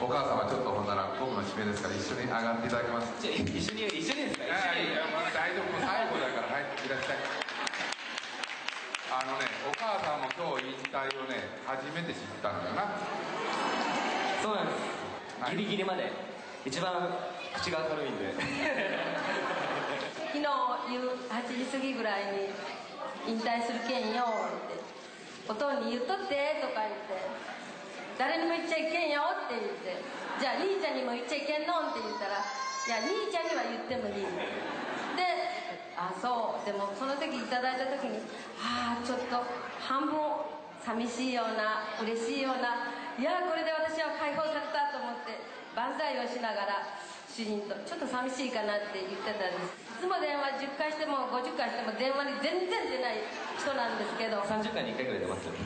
お母様ちょっとほんなら僕の指名ですから一緒に上がっていただけます。じゃあ一緒に一緒にですか？一緒に。いやいやもう大丈夫もう最後だからはいいらっしゃい。あのねお母さんも今日引退をね初めて知ったんだよな。そうなんです、はい。ギリギリまで。一番口が軽いんで。昨日夕8時過ぎぐらいに引退するけんよっておとんに言っとってとか言って誰にも言っちゃいけんよっても言っちゃいけんのんって言ったらいや兄ちゃんには言ってもいい。であそう。でもその時いただいた時にああちょっと半分寂しいような嬉しいようないやこれで私は解放されたと思って万歳をしながら主人とちょっと寂しいかなって言ってたんです。いつも電話10回しても50回しても電話に全然出ない人なんですけど。30回に1回ぐらい出ますよ